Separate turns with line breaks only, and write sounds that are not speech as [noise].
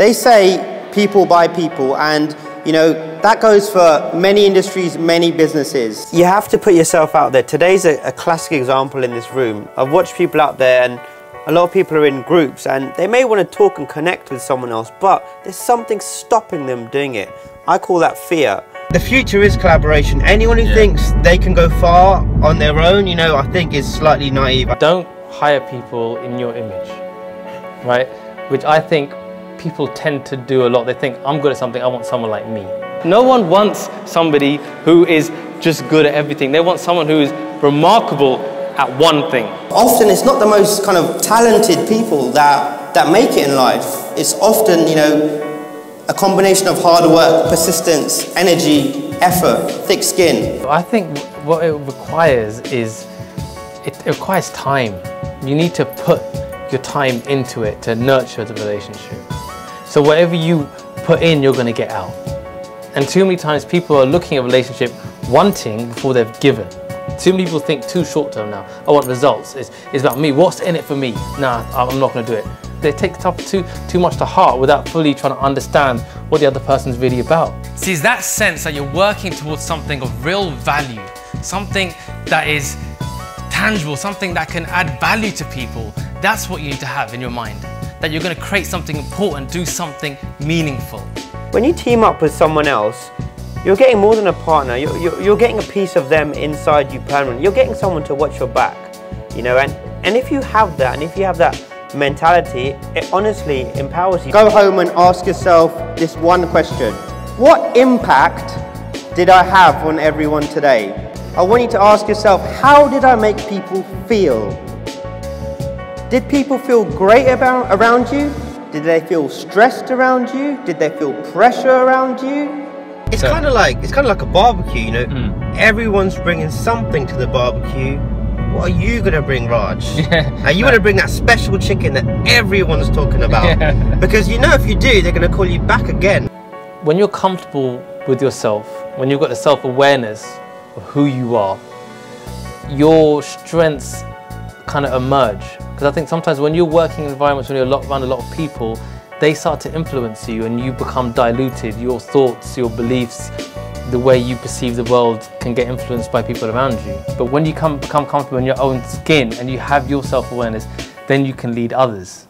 they say people buy people, and you know that goes for many industries, many businesses. You have to put yourself out there. Today's a, a classic example in this room. I've watched people out there, and a lot of people are in groups, and they may want to talk and connect with someone else, but there's something stopping them doing it. I call that fear. The future is collaboration. Anyone who
Yeah.
thinks they can go far on their own, you know, I think is slightly naive.
Don't hire people in your image, right? Which I think people tend to do a lot. They think, I'm good at something, I want someone like me. No one wants somebody who is just good at everything. They want someone who is remarkable at one thing.
Often it's not the most kind of talented people that, that make it in life. It's often, you know, a combination of hard work, persistence, energy, effort, thick skin.
I think what it requires is it requires time. You need to put your time into it to nurture the relationship. So whatever you put in, you're going to get out. And too many times people are looking at a relationship wanting before they've given. Too many people think too short term now. I want results. It's, it's about me. What's in it for me? Nah, I'm not going to do it. They take stuff too, too much to heart without fully trying to understand what the other person's really about.
See, it's that sense that you're working towards something of real value, something that is tangible, something that can add value to people. That's what you need to have in your mind. That you're going to create something important, do something meaningful.
When you team up with someone else, you're getting more than a partner. You're, you're, you're getting a piece of them inside you permanently. You're getting someone to watch your back, you know. And, and if you have that, and if you have that mentality, it honestly empowers you. Go home and ask yourself this one question What impact did I have on everyone today? I want you to ask yourself, how did I make people feel? Did people feel great about, around you? Did they feel stressed around you? Did they feel pressure around you? It's
So-
kind of like it's kind of like a barbecue, you know. Hmm. Everyone's bringing something to the barbecue. What are you gonna bring, Raj? [laughs] Are you gonna bring that special chicken that everyone's talking about? [laughs]
Yeah.
Because you know if you do, they're gonna call you back again.
when you're comfortable with yourself, when you've got the self awareness of who you are, your strengths kind of emerge. Because I think sometimes when you're working in environments when you're around a lot of people, they start to influence you and you become diluted. Your thoughts, your beliefs, the way you perceive the world can get influenced by people around you. But when you come, become comfortable in your own skin and you have your self awareness, then you can lead others.